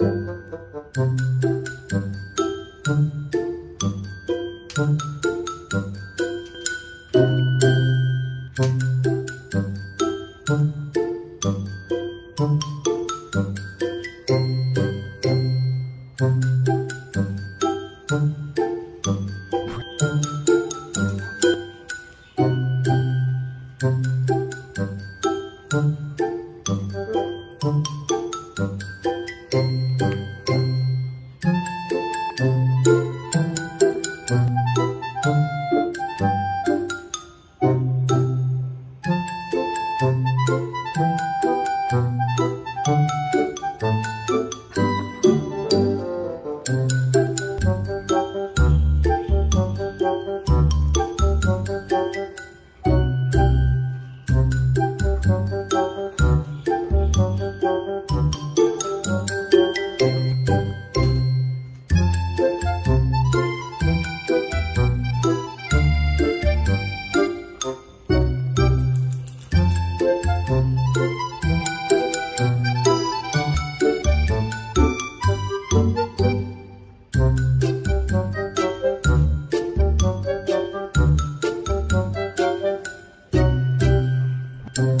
thank mm -hmm. you Thank you. Thank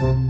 Thank you.